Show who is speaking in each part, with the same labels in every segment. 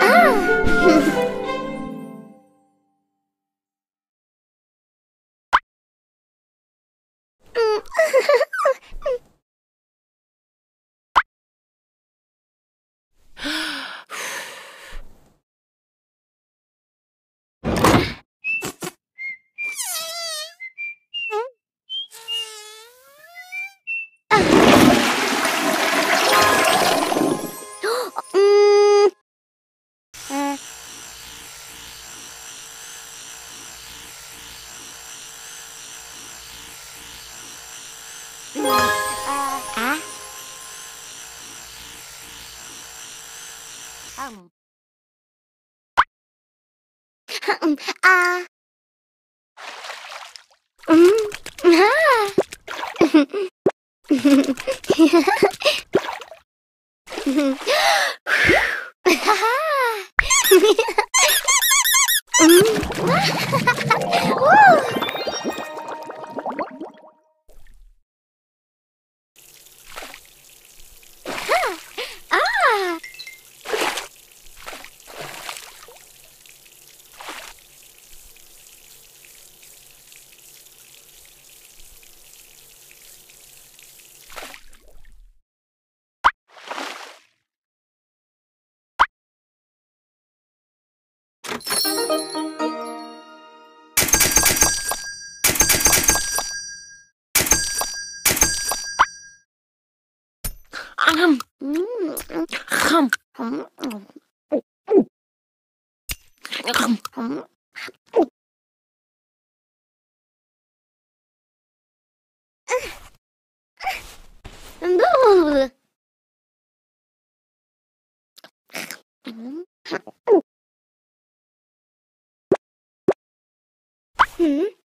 Speaker 1: 啊，Ah. Woo! không? Không. Không. Không Hmm?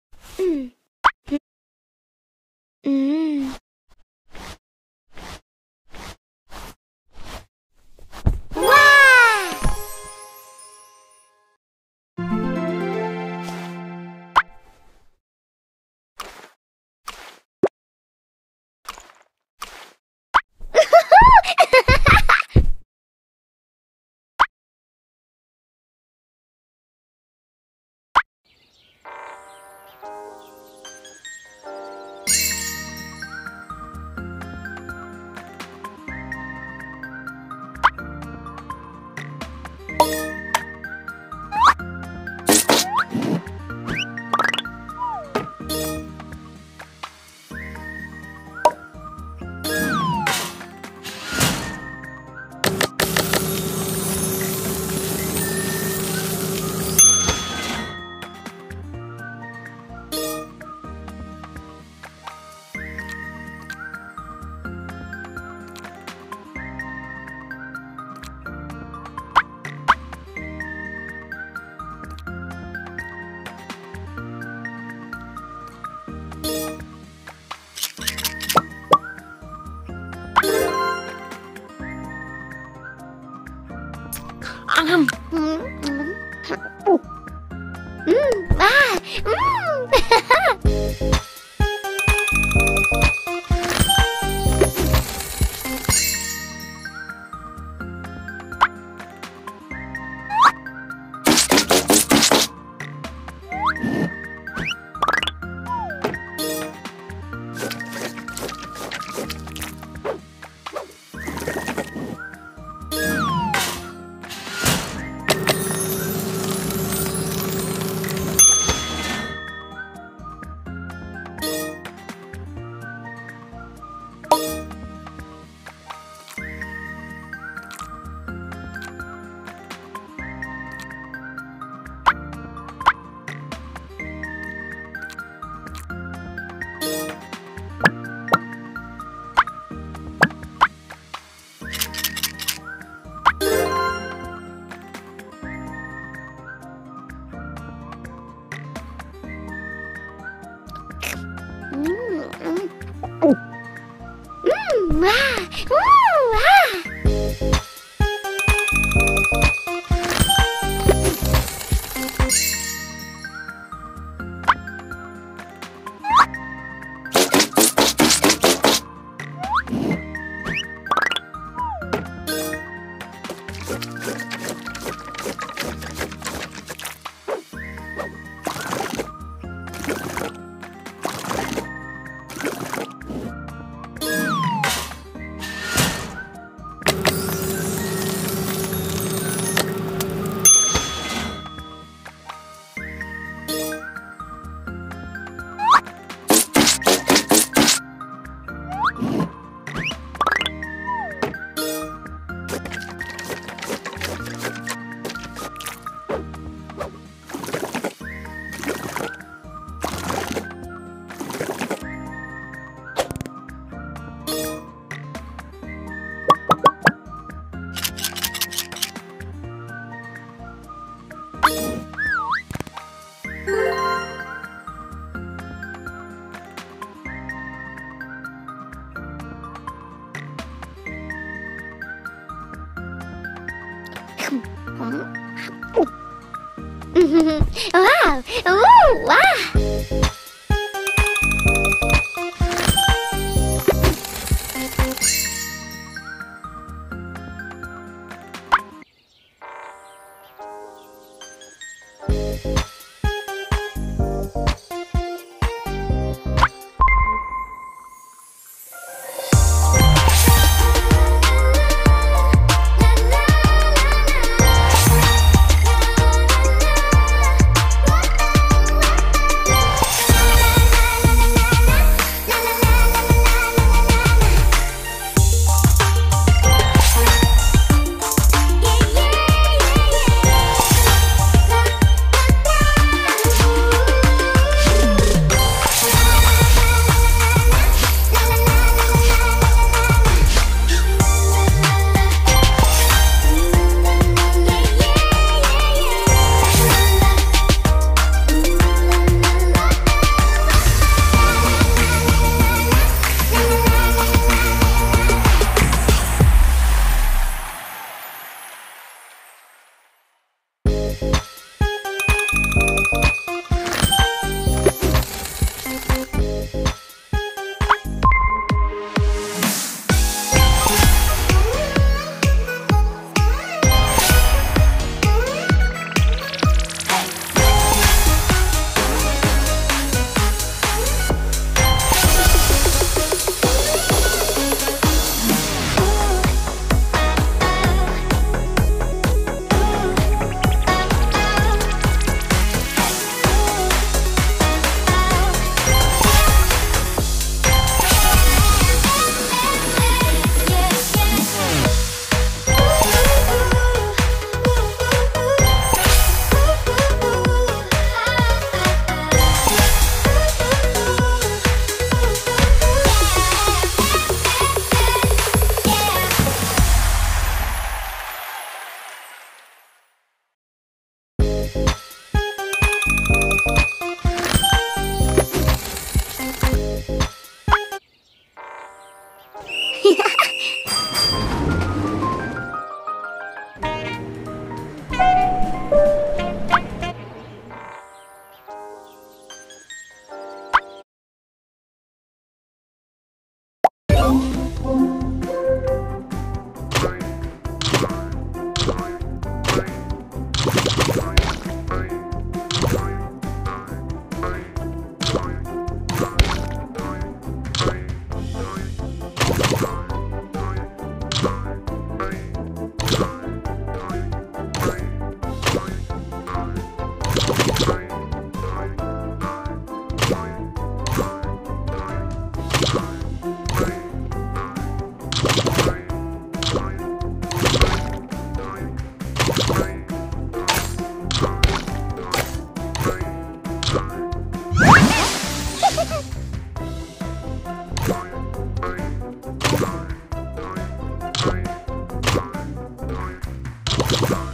Speaker 1: you.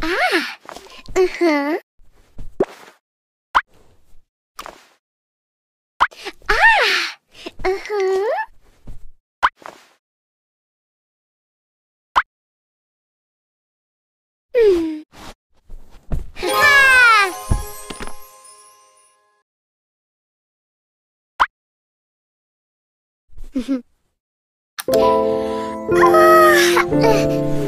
Speaker 1: 啊！嗯哼。啊！嗯哼。啊，